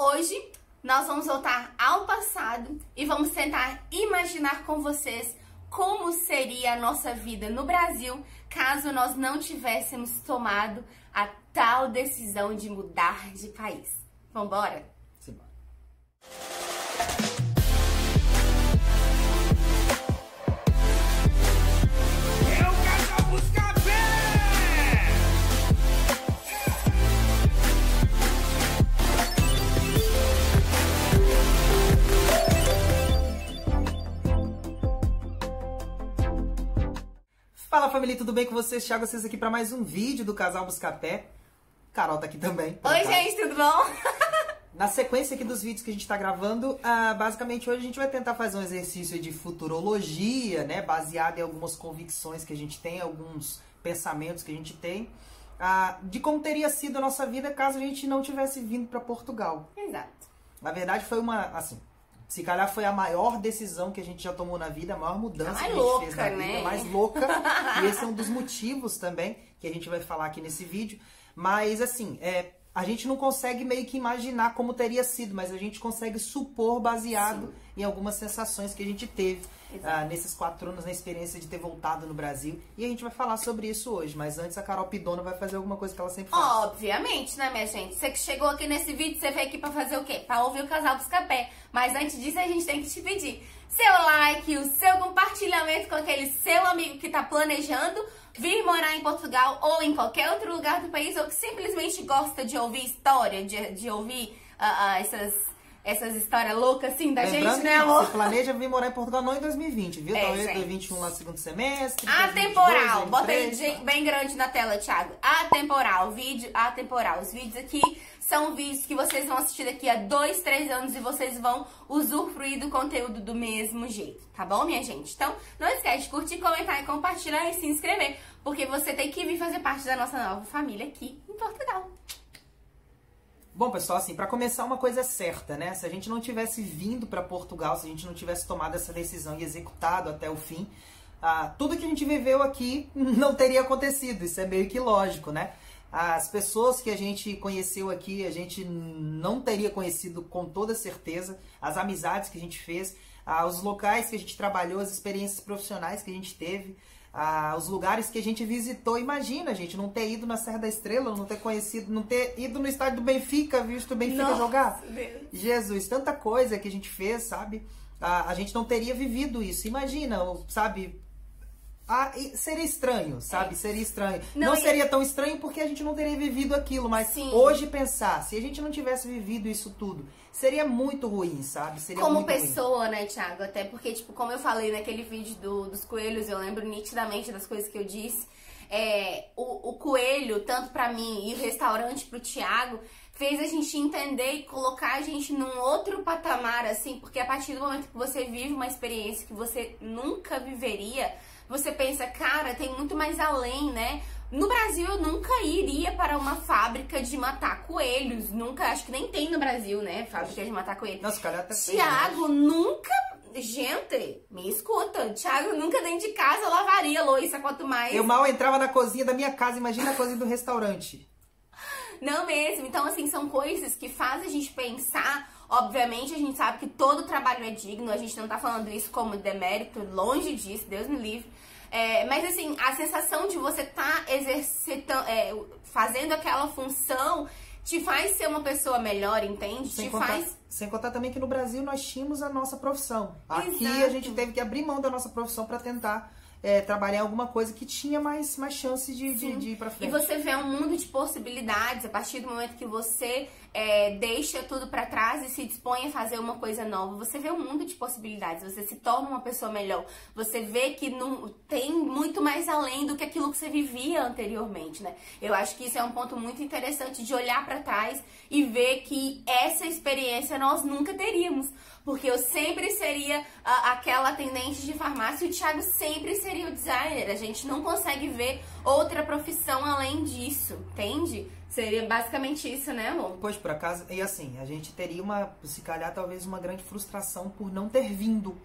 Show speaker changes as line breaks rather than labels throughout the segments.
Hoje nós vamos voltar ao passado e vamos tentar imaginar com vocês como seria a nossa vida no Brasil caso nós não tivéssemos tomado a tal decisão de mudar de país. Vambora?
Simbora. Fala família, tudo bem com vocês? Thiago, vocês aqui para mais um vídeo do Casal Buscapé. Carol tá aqui também.
Oi,
acaso.
gente, tudo bom?
Na sequência aqui dos vídeos que a gente tá gravando, ah, basicamente hoje a gente vai tentar fazer um exercício de futurologia, né? Baseado em algumas convicções que a gente tem, alguns pensamentos que a gente tem, ah, de como teria sido a nossa vida caso a gente não tivesse vindo para Portugal.
Exato.
Na verdade, foi uma, assim, se calhar foi a maior decisão que a gente já tomou na vida, a maior mudança
mais
que a gente
louca,
fez na vida,
né?
a mais louca. e esse é um dos motivos também que a gente vai falar aqui nesse vídeo. Mas, assim, é, a gente não consegue meio que imaginar como teria sido, mas a gente consegue supor baseado em algumas sensações que a gente teve ah, nesses quatro anos na experiência de ter voltado no Brasil. E a gente vai falar sobre isso hoje. Mas antes, a Carol Pidona vai fazer alguma coisa que ela sempre faz.
Obviamente, né, minha gente? Você que chegou aqui nesse vídeo, você veio aqui pra fazer o quê? Pra ouvir o Casal Buscapé. Mas antes disso, a gente tem que te pedir seu like, o seu compartilhamento com aquele seu amigo que tá planejando vir morar em Portugal ou em qualquer outro lugar do país ou que simplesmente gosta de ouvir história, de, de ouvir ah, ah, essas, essas histórias loucas assim da
Lembrando
gente, né, amor?
Você planeja vir morar em Portugal não em 2020, viu?
É,
Talvez
gente.
2021 lá no segundo semestre.
Atemporal.
2022,
Bota aí
2023,
de- bem grande na tela, Thiago. Atemporal. Vídeo atemporal. Os vídeos aqui são vídeos que vocês vão assistir daqui a dois, três anos e vocês vão usufruir do conteúdo do mesmo jeito, tá bom, minha gente? Então, não esquece de curtir, comentar e compartilhar e se inscrever, porque você tem que vir fazer parte da nossa nova família aqui em Portugal.
Bom, pessoal, assim, pra começar uma coisa é certa, né? Se a gente não tivesse vindo pra Portugal, se a gente não tivesse tomado essa decisão e executado até o fim, ah, tudo que a gente viveu aqui não teria acontecido. Isso é meio que lógico, né? As pessoas que a gente conheceu aqui, a gente não teria conhecido com toda certeza. As amizades que a gente fez, ah, os locais que a gente trabalhou, as experiências profissionais que a gente teve, ah, os lugares que a gente visitou. Imagina, gente, não ter ido na Serra da Estrela, não ter conhecido, não ter ido no estádio do Benfica, visto o Benfica
Nossa,
jogar.
Deus.
Jesus, tanta coisa que a gente fez, sabe? A, a gente não teria vivido isso. Imagina, sabe? Ah, seria estranho, sabe? Seria estranho.
Não,
Não, seria tão estranho porque a gente não teria vivido aquilo, mas
Sim.
hoje pensar, se a gente não tivesse vivido isso tudo, seria muito ruim, sabe? Seria
como
muito ruim.
pessoa, né, Thiago? Até porque, tipo, como eu falei naquele vídeo do- dos coelhos, eu lembro nitidamente das coisas que eu disse. É, o, o coelho, tanto pra mim e o restaurante pro Thiago, fez a gente entender e colocar a gente num outro patamar, assim, porque a partir do momento que você vive uma experiência que você nunca viveria, você pensa, cara, tem muito mais além, né? No Brasil, eu nunca iria para uma fábrica de matar coelhos. Nunca, acho que nem tem no Brasil, né? Fábrica de matar coelhos.
Nossa, cara, até
Tiago nunca. Gente, me escuta. Tiago nunca dentro de casa lavaria louça, quanto mais.
Eu mal entrava na cozinha da minha casa, imagina a cozinha do restaurante.
Não mesmo. Então, assim, são coisas que fazem a gente pensar. Obviamente, a gente sabe que todo trabalho é digno. A gente não tá falando isso como demérito, longe disso, Deus me livre. É, mas, assim, a sensação de você tá exercitando, é, fazendo aquela função te faz ser uma pessoa melhor, entende?
Sem
te
contar,
faz.
sem contar também que no Brasil nós tínhamos a nossa profissão. Aqui
Exato.
a gente teve que abrir mão da nossa profissão para tentar é, trabalhar alguma coisa que tinha mais, mais chance de, de, de ir pra
E
frente.
você vê um mundo de possibilidades a partir do momento que você é, deixa tudo pra trás e se dispõe a fazer uma coisa nova. Você vê um mundo de possibilidades, você se torna uma pessoa melhor. Você vê que não tem muito mais além do que aquilo que você vivia anteriormente, né? Eu acho que isso é um ponto muito interessante de olhar pra trás e ver que essa experiência nós nunca teríamos. Porque eu sempre seria a- aquela atendente de farmácia e o Thiago sempre seria o designer. A gente não consegue ver outra profissão além disso, entende? Seria basicamente isso, né, amor?
Pois, por acaso, e assim, a gente teria uma, se calhar, talvez uma grande frustração por não ter vindo.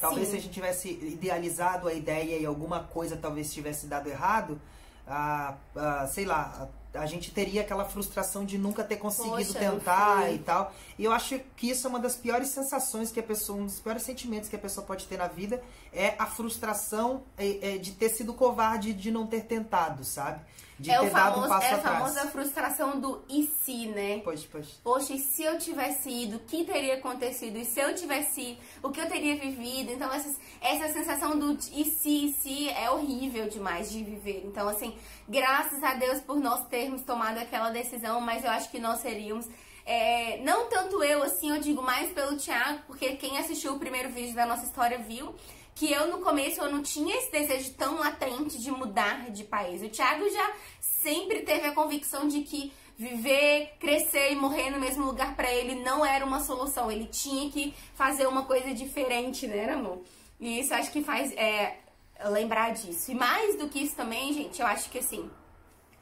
Talvez
Sim.
se a gente tivesse idealizado a ideia e alguma coisa talvez tivesse dado errado, ah, ah, sei lá, a gente teria aquela frustração de nunca ter conseguido
Poxa,
tentar e tal. E eu acho que isso é uma das piores sensações que a pessoa, um dos piores sentimentos que a pessoa pode ter na vida é a frustração é, é, de ter sido covarde de não ter tentado, sabe? De
é,
ter
o
dado
famoso,
um passo
é a
atrás.
famosa frustração do e se, né?
Pois, pois.
Poxa, e se eu tivesse ido, o que teria acontecido? E se eu tivesse ido, o que eu teria vivido? Então, essas, essa sensação do e se, e se é horrível demais de viver. Então, assim, graças a Deus por nós termos tomado aquela decisão, mas eu acho que nós seríamos. é, não tanto eu, assim, eu digo mais pelo Thiago, porque quem assistiu o primeiro vídeo da nossa história viu que eu no começo eu não tinha esse desejo tão latente de mudar de país. O Thiago já sempre teve a convicção de que viver, crescer e morrer no mesmo lugar pra ele não era uma solução. Ele tinha que fazer uma coisa diferente, né, amor? E isso acho que faz é, lembrar disso. E mais do que isso também, gente, eu acho que assim,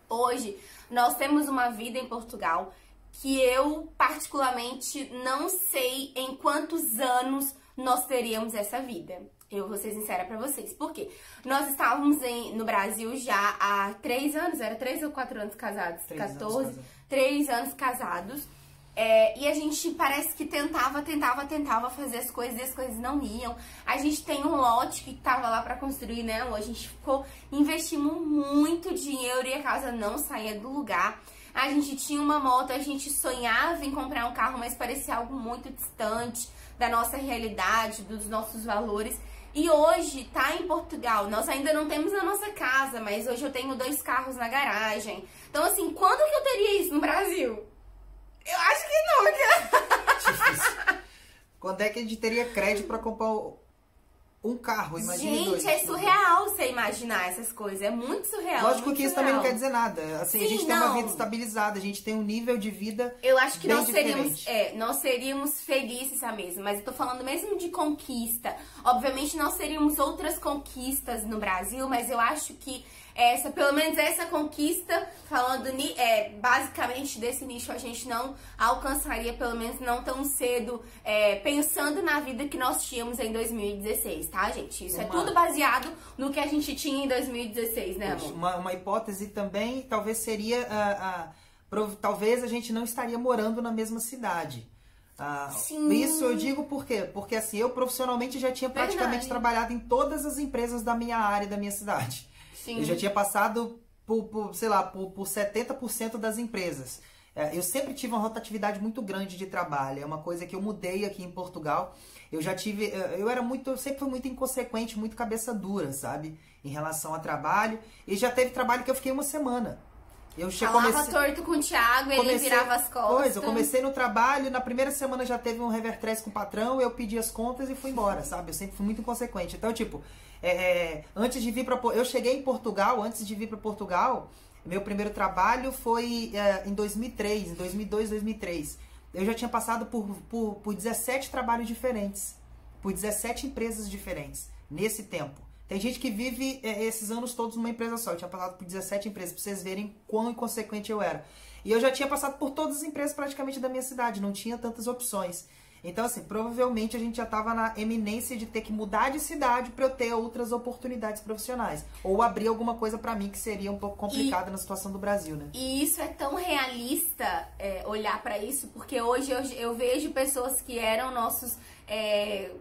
hoje nós temos uma vida em Portugal que eu particularmente não sei em quantos anos nós teríamos essa vida. Eu vou ser sincera pra vocês. Por quê? Nós estávamos em- no Brasil já há três anos, era três ou quatro anos casados?
Três anos
14?
casados.
três anos casados. É, e a gente parece que tentava, tentava, tentava fazer as coisas e as coisas não iam. A gente tem um lote que tava lá pra construir, né? A gente ficou, investimos muito dinheiro e a casa não saía do lugar. A gente tinha uma moto, a gente sonhava em comprar um carro, mas parecia algo muito distante da nossa realidade, dos nossos valores. E hoje tá em Portugal. Nós ainda não temos a nossa casa, mas hoje eu tenho dois carros na garagem. Então, assim, quando que eu teria isso no Brasil? Eu acho que nunca.
Quando é que a gente teria crédito pra comprar o- um carro? Imagine
Gente,
dois.
é surreal você imaginar essas coisas. É muito surreal.
Lógico
muito
que isso também não quer dizer nada. Assim, a
Sim,
gente tem uma
não.
vida estabilizada, a gente tem um nível de vida.
Eu acho que nós seríamos, é, nós seríamos felizes a mesma, mas eu tô falando mesmo de conquista. Obviamente nós teríamos outras conquistas no Brasil, mas eu acho que essa, pelo menos essa conquista, falando é, basicamente desse nicho, a gente não alcançaria, pelo menos não tão cedo, é, pensando na vida que nós tínhamos em 2016, tá, gente? Isso é
Uma-
tudo baseado no que a gente tinha em 2016, né, amor?
Uma, uma hipótese também talvez seria. prov- talvez a gente não estaria morando na mesma cidade. Ah,
Sim.
Isso eu digo por quê? Porque assim, eu profissionalmente já tinha praticamente
Verdade.
trabalhado em todas as empresas da minha área, da minha cidade.
Sim.
Eu já tinha passado por, por, sei lá, por, por 70% das empresas. É, Eu sempre tive uma rotatividade muito grande de trabalho. É uma coisa que eu mudei aqui em Portugal. Eu já tive. Eu era muito. Eu sempre fui muito inconsequente, muito cabeça dura, sabe? Em relação a trabalho. E já teve trabalho que eu fiquei uma semana. Eu
Falava
comecei-
torto com o Thiago, ele
comecei-
virava as costas.
Pois, eu comecei no trabalho, na primeira semana já teve um revertress com o patrão, eu pedi as contas e fui embora, sabe? Eu sempre fui muito inconsequente. Então, tipo, é, é, antes de vir pra. Po- Eu cheguei em Portugal, antes de vir pra Portugal, meu primeiro trabalho foi é, em 2003, em 2002, 2003. Eu já tinha passado por, por, por 17 trabalhos diferentes, por 17 empresas diferentes, nesse tempo. Tem gente que vive é, esses anos todos numa empresa só. Eu tinha passado por 17 empresas, pra vocês verem quão inconsequente eu era. E eu já tinha passado por todas as empresas praticamente da minha cidade, não tinha tantas opções. Então, assim, provavelmente a gente já estava na eminência de ter que mudar de cidade para eu ter outras oportunidades profissionais. Ou abrir alguma coisa para mim que seria um pouco complicada na situação do Brasil, né?
E isso é tão realista é, olhar pra isso, porque hoje eu, eu vejo pessoas que eram nossos é,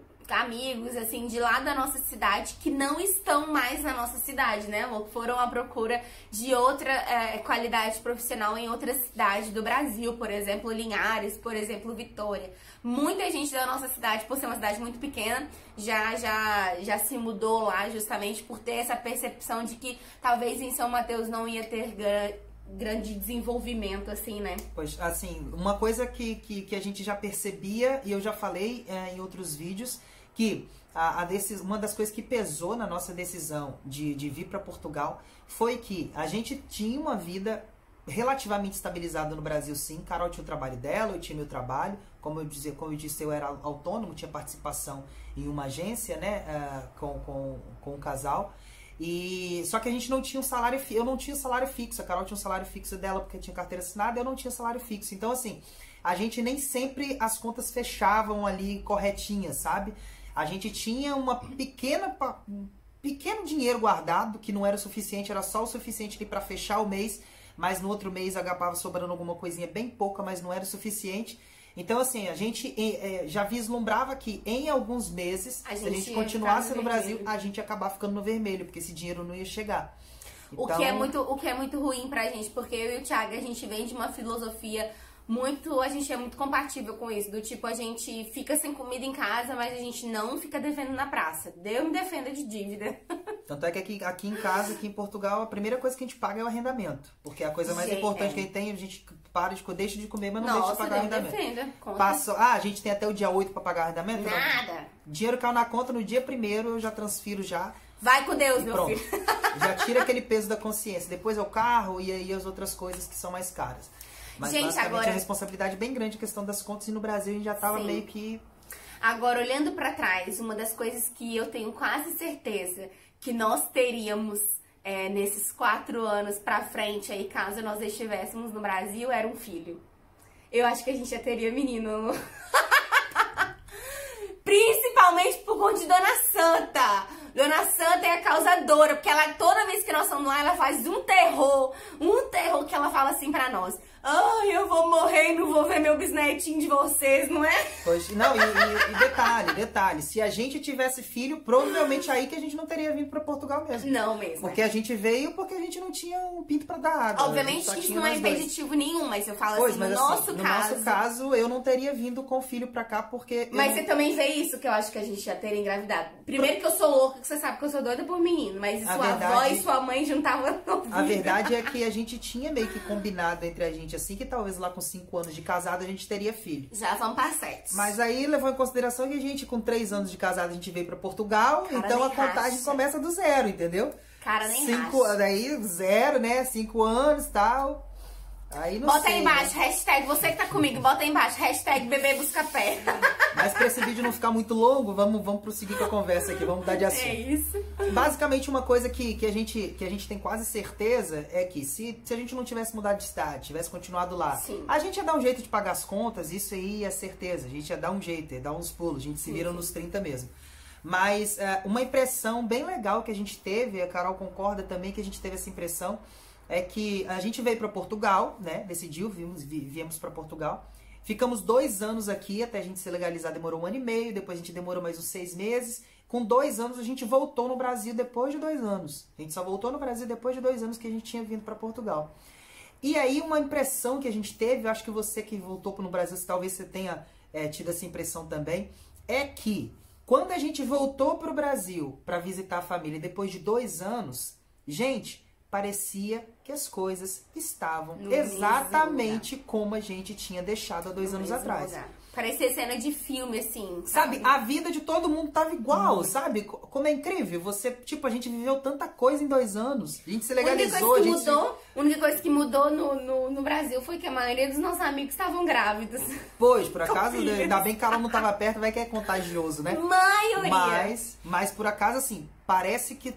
amigos, assim, de lá da nossa cidade, que não estão mais na nossa cidade, né, amor? Foram à procura de outra é, qualidade profissional em outra cidade do Brasil, por exemplo, Linhares, por exemplo, Vitória. Muita gente da nossa cidade, por ser uma cidade muito pequena, já, já, já se mudou lá justamente por ter essa percepção de que talvez em São Mateus não ia ter gra- grande desenvolvimento, assim, né?
Pois, assim, uma coisa que, que, que a gente já percebia, e eu já falei é, em outros vídeos, que a, a decis- uma das coisas que pesou na nossa decisão de, de vir para Portugal foi que a gente tinha uma vida relativamente estabilizada no Brasil, sim. Carol tinha o trabalho dela, eu tinha meu trabalho. Como eu, dizia, como eu disse, eu era autônomo, tinha participação em uma agência, né, ah, com, com, com um casal. E só que a gente não tinha um salário eu não tinha salário fixo, a Carol tinha um salário fixo dela porque tinha carteira assinada, eu não tinha salário fixo. Então assim, a gente nem sempre as contas fechavam ali corretinhas, sabe? A gente tinha uma pequena um pequeno dinheiro guardado que não era o suficiente, era só o suficiente para fechar o mês, mas no outro mês acabava sobrando alguma coisinha bem pouca, mas não era o suficiente. Então, assim, a gente eh, eh, já vislumbrava que em alguns meses,
A
se a
gente
continuasse no
no
Brasil, a gente ia acabar ficando no vermelho, porque esse dinheiro não ia chegar.
O que, é
Então,
muito, o que é muito ruim pra gente, porque eu e o Thiago, a gente vem de uma filosofia muito. A gente é muito compatível com isso. Do tipo, a gente fica sem comida em casa, mas a gente não fica devendo na praça. Deus me defenda de dívida.
Tanto é que aqui, aqui em casa, aqui em Portugal, a primeira coisa que a gente paga é o arrendamento. Porque a coisa mais
Gente,
importante
é.
que a gente tem, a gente para de, deixa de comer, mas não deixa de
Nossa,
pagar o
Deus me
arrendamento.
defenda. Conta.
Passou, ah, a gente tem até o dia 8 pra pagar arrendamento? Não.
Nada.
Dinheiro caiu na conta no dia primeiro, eu já transfiro já.
Vai com Deus,
E
meu
pronto.
filho.
Já tira aquele peso da consciência. Depois é o carro e aí as outras coisas que são mais caras. Mas
Gente, agora-
é responsabilidade bem grande a questão das contas e no Brasil a gente já tava
Sim.
meio que.
Agora, olhando pra trás, uma das coisas que eu tenho quase certeza que nós teríamos é, nesses quatro anos pra frente aí, caso nós estivéssemos no Brasil, era um filho. Eu acho que a gente já teria menino. Principalmente por conta de Dona Santa. Dona Santa é a causadora, porque ela toda vez que nós estamos lá, ela faz um terror, um terror que ela fala assim pra nós. Ai, eu vou morrer e não vou ver meu bisnetinho de vocês, não é?
Pois- Não, e, e- e detalhe, detalhe. Se a gente tivesse filho, provavelmente aí que a gente não teria vindo pra Portugal mesmo.
Não mesmo.
Porque a gente veio porque a gente não tinha um pinto pra dar água.
Obviamente que isso não é
nós dois.
impeditivo nenhum, mas eu falo
Pois,
assim, no
assim,
nosso
no
caso.
nosso caso, eu não teria vindo com o filho pra cá porque.
Mas
não-
você também vê isso que eu acho que a gente já teria engravidado. Primeiro que eu sou louca, você sabe que eu sou doida por menino, mas
A
sua avó
verdade-
e sua mãe juntavam
A verdade é que a gente tinha meio que combinado entre a gente assim que talvez lá com 5 anos de casado a gente teria filho.
Já vão pra sete.
Mas aí levou em consideração que a gente, com 3 anos de casado, a gente veio pra Portugal,
Cara,
então a contagem
racha.
começa do zero, entendeu?
Cara, nem
Cinco,
racha.
daí zero, né? 5 anos e tal. Aí não
Bota
sei,
aí
né?
embaixo, hashtag, você que tá comigo, bota aí embaixo, hashtag bebê busca pé.
Mas pra esse vídeo não ficar muito longo, vamos, vamos prosseguir com a conversa aqui, vamos mudar de assunto.
É isso.
Basicamente, uma coisa que, que, a gente, que a gente tem quase certeza é que se, se a gente não tivesse mudado de estado, tivesse continuado lá,
Sim.
a gente ia dar um jeito de pagar as contas, isso aí é certeza. A gente ia dar um jeito, ia dar uns pulos, a gente se vira nos 30 mesmo. Mas é, uma impressão bem legal que a gente teve, a Carol concorda também que a gente teve essa impressão, é que a gente veio para Portugal, né? Decidiu, vimos, vi- viemos para Portugal. Ficamos dois anos aqui até a gente se legalizar, demorou um ano e meio, depois a gente demorou mais uns seis meses. Com dois anos a gente voltou no Brasil depois de dois anos. A gente só voltou no Brasil depois de dois anos que a gente tinha vindo para Portugal. E aí uma impressão que a gente teve, eu acho que você que voltou no Brasil, talvez você tenha é, tido essa impressão também, é que quando a gente voltou para o Brasil para visitar a família depois de dois anos, gente, parecia que as coisas estavam
No
exatamente como a gente tinha deixado há dois
No
anos atrás.
lugar. Parecia cena de filme, assim.
Sabe, a vida de todo mundo tava igual, sabe? Co- Como é incrível. Você, tipo, a gente viveu tanta coisa em dois anos. A gente se
A única
legalizou,
coisa que
gente.
mudou, a única coisa que mudou no, no, no Brasil foi que a maioria dos nossos amigos estavam grávidos.
Pois, por acaso,
filhos.
ainda bem que Carol não tava perto, vai que é contagioso, né?
Maioria.
Mas, mas por acaso, assim, parece que.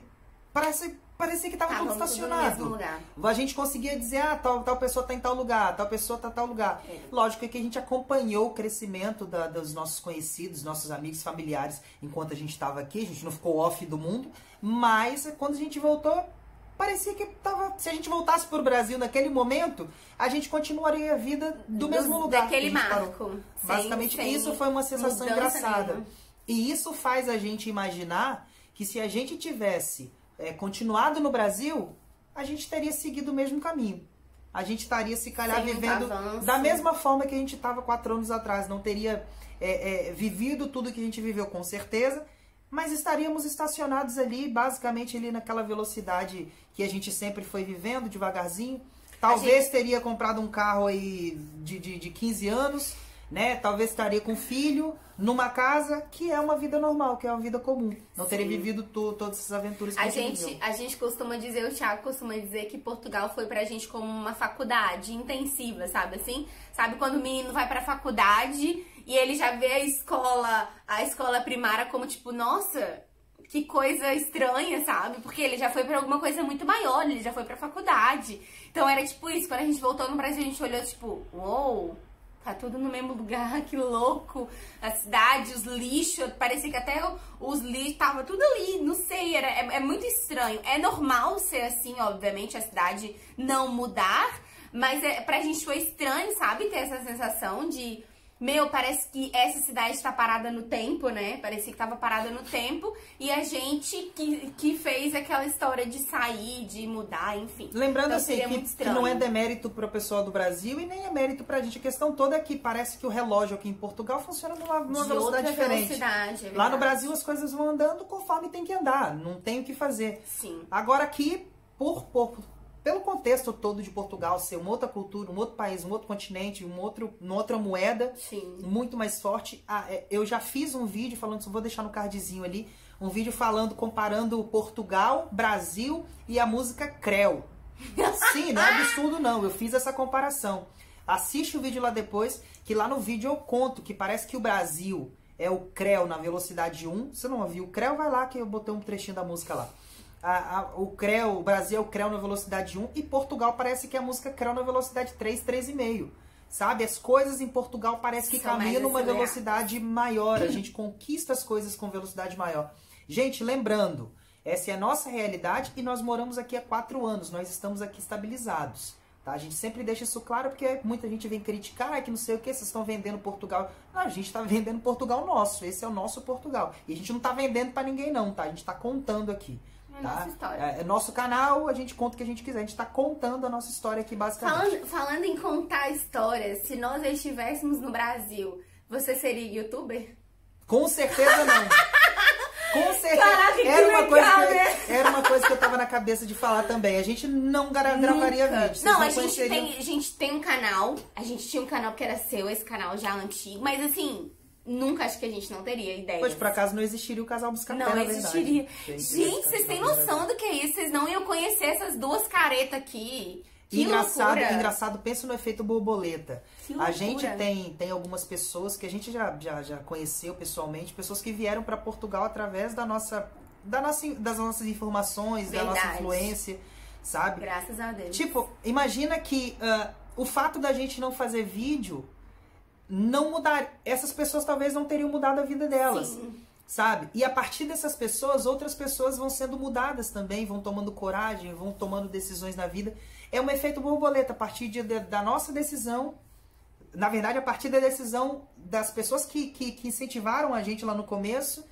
Parece, parecia que tava
Estavam
tudo
tudo
estacionado.
lugar.
A gente conseguia dizer, ah, tal, tal pessoa tá em tal lugar, tal pessoa tá em tal lugar.
É.
Lógico que a gente acompanhou o crescimento da- dos nossos conhecidos, nossos amigos, familiares, enquanto a gente estava aqui, a gente não ficou off do mundo, mas quando a gente voltou, parecia que tava. Se a gente voltasse pro Brasil naquele momento, a gente continuaria a vida do, mesmo lugar.
Daquele marco. Sem-
Basicamente,
sem
isso foi uma sensação engraçada.
nenhuma.
E isso faz a gente imaginar que se a gente tivesse é, continuado no Brasil, a gente teria seguido o mesmo caminho. A gente estaria, se calhar,
Sem
vivendo da mesma forma que a gente estava quatro anos atrás. Não teria é, é, vivido tudo que a gente viveu com certeza, mas estaríamos estacionados ali, basicamente ali naquela velocidade que a gente sempre foi vivendo, devagarzinho. Talvez teria comprado um carro aí de, de, de 15 anos, né? Talvez estaria com filho, numa casa, que é uma vida normal, que é uma vida comum. Não teria vivido to- todas essas aventuras que
A
gente viveu.
a gente costuma dizer, o Thiago costuma dizer que Portugal foi pra gente como uma faculdade intensiva, sabe assim? Sabe quando o menino vai pra faculdade e ele já vê a escola, a escola primária como tipo, nossa, que coisa estranha, sabe? Porque ele já foi pra alguma coisa muito maior, ele já foi pra faculdade. Então era tipo isso, quando a gente voltou no Brasil, a gente olhou tipo, uou, Tá tudo no mesmo lugar, que louco. A cidade, os lixos, parecia que até os lixos tava tudo ali, não sei, era, é, é muito estranho. É normal ser assim, obviamente, a cidade não mudar, mas é, pra gente foi estranho, sabe, ter essa sensação de meu, parece que essa cidade está parada no tempo, né? Parecia que estava parada no tempo. E a gente que, que fez aquela história de sair, de mudar, enfim.
Lembrando
Então,
assim, que, que não é demérito pro pessoal do Brasil e nem é mérito pra gente. A questão toda é que parece que o relógio aqui em Portugal funciona numa, numa
de
velocidade diferente.
velocidade. é
Lá no. Brasil as coisas vão andando conforme tem que andar, não tem o que fazer.
Sim.
Agora aqui, por, por- pelo contexto todo de Portugal ser uma outra cultura, um outro país, um outro continente, um outro, uma outra moeda,
Sim.
muito mais forte. Ah, é, eu já fiz um vídeo falando, vou deixar no cardzinho ali, um vídeo falando, comparando Portugal, Brasil e a música Creu. Sim, não é absurdo não, eu fiz essa comparação. Assiste o vídeo lá depois, que lá no vídeo eu conto que parece que o Brasil é o Creu na velocidade 1. Se não ouviu o Creu, vai lá que eu botei um trechinho da música lá. A- a- o Creu, o Brasil é o Creu na velocidade 1 e Portugal parece que é a música Creu na velocidade 3, 3,5. Sabe? As coisas em Portugal parece que caminham numa velocidade maior. A gente conquista as coisas com velocidade maior. Gente, lembrando, essa é a nossa realidade e nós moramos aqui há quatro anos. Nós estamos aqui estabilizados. Tá? A gente sempre deixa isso claro porque muita gente vem criticar "Ai, que não sei o que, vocês estão vendendo Portugal. Não, a gente está vendendo Portugal nosso. Esse é o nosso Portugal. E a gente não está vendendo para ninguém, não, tá? A gente está contando aqui.
É
tá?
nossa história.
É, é nosso canal, a gente conta o que a gente quiser. A gente está contando a nossa história aqui, basicamente.
Falando, falando em contar histórias, se nós estivéssemos no Brasil, você seria youtuber?
Com certeza não. Com certeza.
Caraca,
era, uma
legal,
coisa
né?
que, era uma coisa que eu tava na cabeça de falar também. A gente não gra- gravaria vídeo. Vocês
Não, a gente, tem, a gente tem um canal. A gente tinha um canal que era seu, esse canal já antigo. Mas assim, nunca acho que a gente não teria ideia.
Pois, por acaso, não existiria o casal Buscapé,
Não
na
existiria.
verdade.
Gente,
ter
vocês têm noção do que é isso? Vocês não iam conhecer essas duas caretas aqui. Que
engraçado,
loucura.
engraçado, pensa no efeito borboleta.
Que
A gente tem, tem algumas pessoas que a gente já, já, já conheceu pessoalmente, pessoas que vieram para Portugal através da nossa, da nossa, das nossas informações, da nossa
Verdade.
influência, sabe?
Graças a Deus.
Tipo, imagina que ah, o fato da gente não fazer vídeo não mudar. Essas pessoas talvez não teriam mudado a vida delas.
Sim.
Sabe? E a partir dessas pessoas, outras pessoas vão sendo mudadas também, vão tomando coragem, vão tomando decisões na vida. É um efeito borboleta, a partir de- de- da nossa decisão, na verdade, a partir da decisão das pessoas que, que, que incentivaram a gente lá no começo,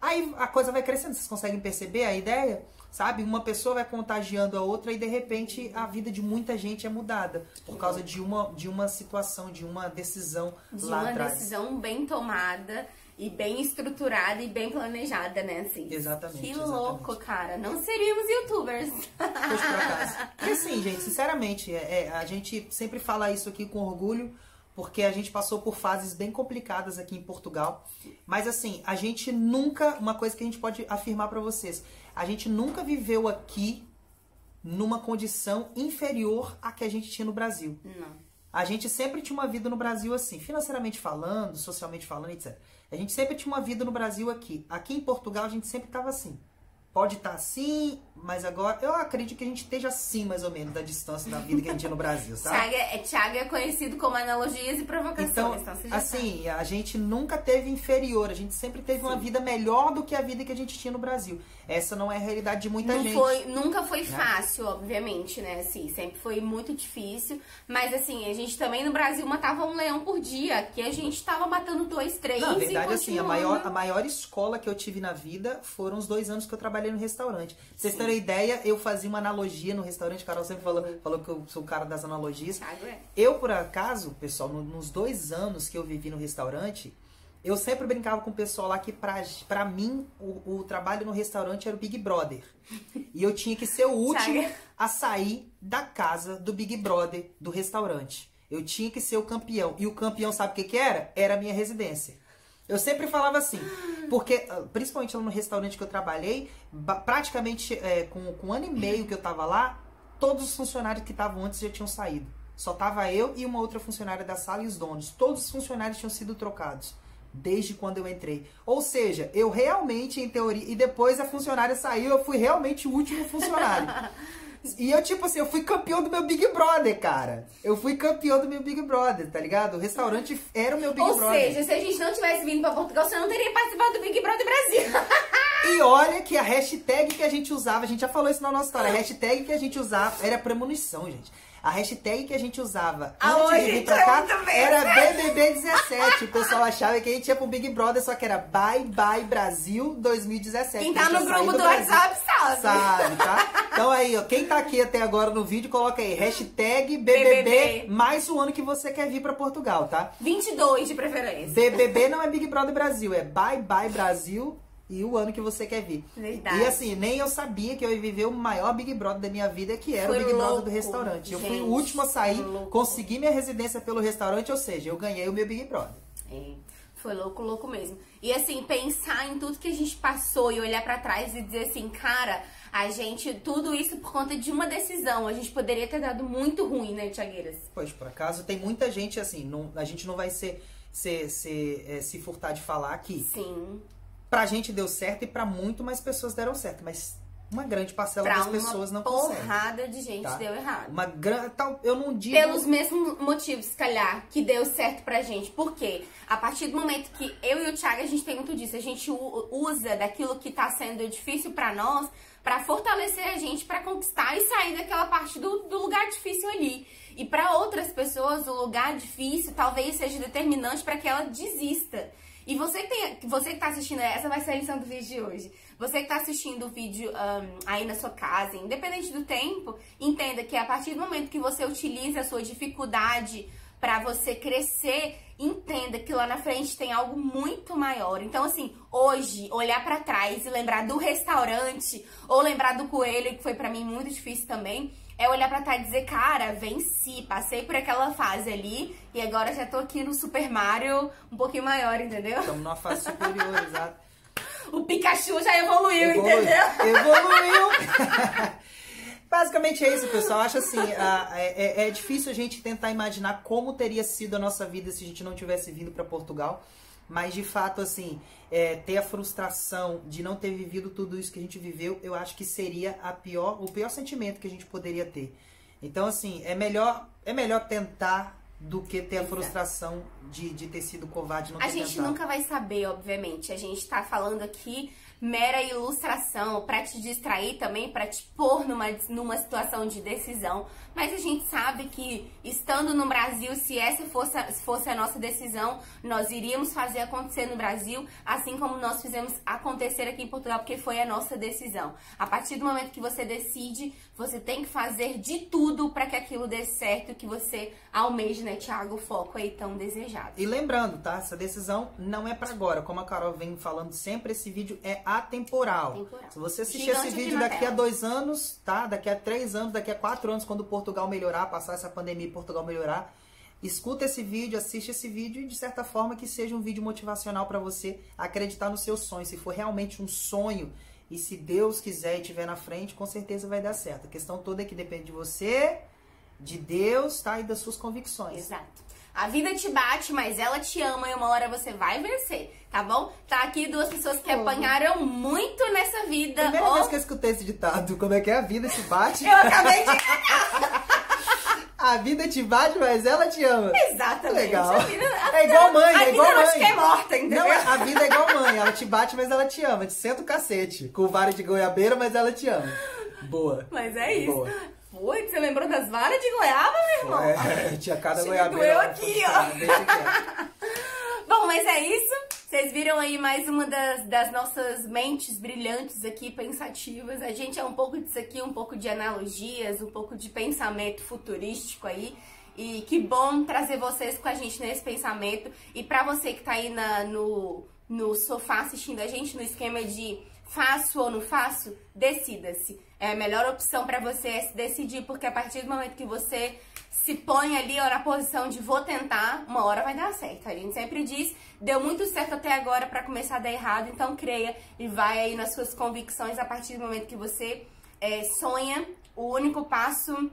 aí a coisa vai crescendo. Vocês conseguem perceber a ideia? Sabe? Uma pessoa vai contagiando a outra e de repente a vida de muita gente é mudada por causa de uma, de uma situação, de uma decisão
De
lá
uma
atrás.
decisão bem tomada e bem estruturada e bem planejada, né? Assim.
Exatamente,
Que
exatamente.
louco, cara. Não seríamos youtubers.
Pois por acaso. E assim, gente, sinceramente, é, é, a gente sempre fala isso aqui com orgulho, porque a gente passou por fases bem complicadas aqui em Portugal. Mas assim, a gente nunca, uma coisa que a gente pode afirmar pra vocês, a gente nunca viveu aqui numa condição inferior à que a gente tinha no Brasil.
Não.
A gente sempre tinha uma vida no Brasil assim, financeiramente falando, socialmente falando, etc. A gente sempre tinha uma vida no Brasil aqui. Aqui em Portugal a gente sempre estava assim. Pode estar assim, mas agora eu acredito que a gente esteja assim, mais ou menos, da distância da vida que a gente tinha no Brasil, sabe?
Thiago é, Thiago é conhecido como analogias e provocações.
Então,
Então,
assim, a gente nunca teve inferior, a gente sempre teve uma vida melhor do que a vida que a gente tinha no Brasil. Essa não é a realidade de muita
não
gente.
foi, nunca foi fácil, obviamente, né? Assim, sempre foi muito difícil. Mas assim, a gente também no Brasil matava um leão por dia. Aqui a gente tava matando dois, três.
Na verdade, assim, a maior, a maior escola que eu tive na vida foram os dois anos que eu trabalhei no restaurante. Pra vocês terem ideia, eu fazia uma analogia no restaurante, Carol sempre falou, falou que eu sou o cara das analogias.
Thiago é.
Eu, por acaso, pessoal, no- nos dois anos que eu vivi no restaurante, eu sempre brincava com o pessoal lá que pra, pra mim o, o trabalho no restaurante era o Big Brother. E eu tinha que ser o último a sair da casa do Big Brother do restaurante. Eu tinha que ser o campeão. E o campeão, sabe o que, que era? Era a minha residência. Eu sempre falava assim, porque, ah, principalmente lá no restaurante que eu trabalhei, ba- praticamente é, com, com um ano e meio que eu tava lá, todos os funcionários que estavam antes já tinham saído. Só tava eu e uma outra funcionária da sala e os donos. Todos os funcionários tinham sido trocados. Desde quando eu entrei. Ou seja, eu realmente, em teoria. E depois a funcionária saiu, eu fui realmente o último funcionário. E eu, tipo assim, eu fui campeão do meu Big Brother, cara. Eu fui campeão do meu Big Brother, tá ligado? O restaurante era o meu Big
Ou
Brother.
seja, se a gente não tivesse vindo pra Portugal, você não teria participado do Big Brother Brasil.
E olha que a hashtag que a gente usava, a gente já falou isso na nossa história, a hashtag que a gente usava era premonição, gente. A hashtag que a gente usava
Aonde
antes de vir pra
então,
cá era BBB17. O pessoal achava que a gente ia pro Big Brother, só que era Bye Bye Brasil 2017.
Quem tá no grupo do
Brasil.
WhatsApp sabe.
Sabe, tá? Então aí, ó, quem tá aqui até agora no vídeo, coloca aí, hashtag BBB,
BBB.
mais o ano que você quer vir pra Portugal, tá?
22 de preferência.
BBB não é Big Brother Brasil, é Bye Bye Brasil e o ano que você quer vir.
Verdade.
E assim, nem eu sabia que eu ia viver o maior Big Brother da minha vida, que era
Foi
o Big Brother
louco,
do restaurante. Eu fui
gente,
o último a sair, consegui minha residência pelo restaurante, ou seja, eu ganhei o meu Big Brother.
É, foi louco, louco mesmo. E assim, pensar em tudo que a gente passou e olhar pra trás e dizer assim, cara, a gente, tudo isso por conta de uma decisão. A gente poderia ter dado muito ruim, né, Tiagueiras?
Pois, por acaso, tem muita gente assim, não- a gente não vai ser, ser, ser, é, se furtar de falar que
Sim.
Pra gente deu certo e pra muito mais pessoas deram certo, mas uma grande parcela
Pra
das
uma
pessoas não consegue.
porrada de gente
tá?
deu errado.
Uma grande. Eu não digo.
Pelos mesmos motivos, se calhar, que deu certo pra gente. Por quê? A partir do momento que eu e o Thiago, a gente tem muito disso. A gente usa daquilo que tá sendo difícil pra nós pra fortalecer a gente pra conquistar e sair daquela parte do, do lugar difícil ali. E pra outras pessoas, o lugar difícil talvez seja determinante pra que ela desista. E você que, tem, você que tá assistindo, essa vai ser a lição do vídeo de hoje. Você que tá assistindo o vídeo ahn, aí na sua casa, independente do tempo, entenda que a partir do momento que você utiliza a sua dificuldade pra você crescer, entenda que lá na frente tem algo muito maior. Então, assim, hoje, olhar pra trás e lembrar do restaurante, ou lembrar do coelho, que foi pra mim muito difícil também, é olhar pra trás e dizer, cara, venci, passei por aquela fase ali e agora já tô aqui no Super Mario um pouquinho maior, entendeu?
Estamos numa fase superior, exato.
O Pikachu já evoluiu,
Evolui-
entendeu?
Evoluiu! Basicamente é isso, pessoal. Acho assim, a- é, é- é difícil a gente tentar imaginar como teria sido a nossa vida se a gente não tivesse vindo para Portugal. Mas de fato, assim, é, ter a frustração de não ter vivido tudo isso que a gente viveu, eu acho que seria a pior, o pior sentimento que a gente poderia ter. Então, assim, é melhor, é melhor tentar do que ter a frustração de, de ter sido covarde e não
A gente
tentado.
nunca vai saber, obviamente. A gente tá falando aqui mera ilustração pra te distrair também, pra te pôr numa, numa situação de decisão. Mas a gente sabe que estando no Brasil, se essa fosse, se fosse a nossa decisão, nós iríamos fazer acontecer no Brasil, assim como nós fizemos acontecer aqui em Portugal, porque foi a nossa decisão. A partir do momento que você decide, você tem que fazer de tudo pra que aquilo dê certo, que você almeje, né, Thiago, o foco aí tão desejado.
E lembrando, tá? Essa decisão não é pra agora. Como a Carol vem falando sempre, esse vídeo é atemporal.
Temporal.
Se você assistir
Gigante
esse vídeo daqui a dois anos, tá? Daqui a três anos, daqui a quatro anos, quando Portugal melhorar, passar essa pandemia e Portugal melhorar, escuta esse vídeo, assiste esse vídeo e de certa forma que seja um vídeo motivacional pra você acreditar no seu sonho. Se for realmente um sonho e se Deus quiser e estiver na frente, com certeza vai dar certo. A questão toda é que depende de você, de Deus, tá? E das suas convicções.
Exato. A vida te bate, mas ela te ama e uma hora você vai vencer, tá bom? Tá aqui duas pessoas que apanharam muito nessa vida.
Primeira
ou-
vez que eu escutei esse ditado, como é que é? A vida te bate.
Eu acabei de.
A vida te bate, mas ela te ama.
Exatamente.
Legal.
A vida, a
É igual mãe,
a
é igual
vida não
mãe.
te quer morta, entendeu?
Não, a vida é igual mãe. Ela te bate, mas ela te ama. Te senta o cacete. Com vara de goiabeira, mas ela te ama. Boa.
Mas é isso.
Boa.
Putz, você lembrou das varas de goiaba, meu irmão?
É, tinha cada goiabeira.
doeu aqui, ó. Bom, mas é isso. Vocês viram aí mais uma das, das nossas mentes brilhantes aqui, pensativas. A gente é um pouco disso aqui, um pouco de analogias, um pouco de pensamento futurístico aí. E que bom trazer vocês com a gente nesse pensamento. E pra você que tá aí na- no, no sofá assistindo a gente, no esquema de faço ou não faço, decida-se. É a melhor opção pra você é se decidir, porque a partir do momento que você se põe ali ó, na posição de vou tentar, uma hora vai dar certo. A gente sempre diz, deu muito certo até agora pra começar a dar errado, então creia e vai aí nas suas convicções a partir do momento que você é, sonha. O único passo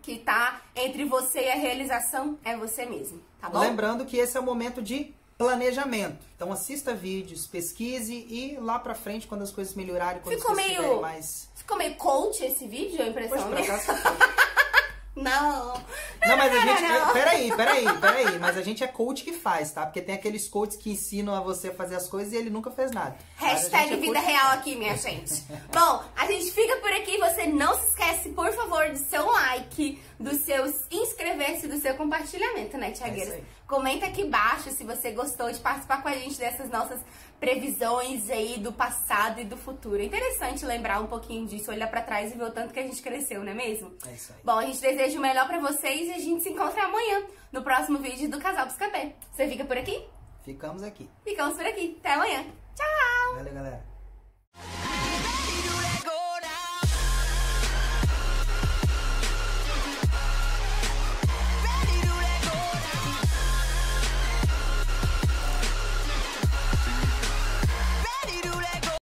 que tá entre você e a realização é você mesmo, tá bom?
Lembrando que esse é o momento de planejamento. Então assista vídeos, pesquise e lá pra frente, quando as coisas melhorarem, quando
Ficou meio-
mais.
Ficou meio coach esse vídeo, a impressão
Poxa,
minha? Não.
Não, mas a gente.
não.
Peraí, peraí, peraí. Mas a gente é coach que faz, tá? Porque tem aqueles coaches que ensinam a você a fazer as coisas e ele nunca fez nada. A
Hashtag
é
vida real aqui, minha gente. Bom, a gente fica por aqui. Você não se esquece, por favor, do seu like, do seu inscrever-se, do seu compartilhamento, né,
É isso
Tiagueiras?
aí.
Comenta aqui embaixo se você gostou de participar com a gente dessas nossas previsões aí do passado e do futuro. É interessante lembrar um pouquinho disso, olhar pra trás e ver o tanto que a gente cresceu, não é mesmo?
É isso aí.
Bom, a gente deseja o melhor pra vocês e a gente se encontra amanhã no próximo vídeo do Casal Buscapé. Você fica por aqui?
Ficamos aqui.
Ficamos por aqui. Até amanhã. Tchau!
Valeu, galera.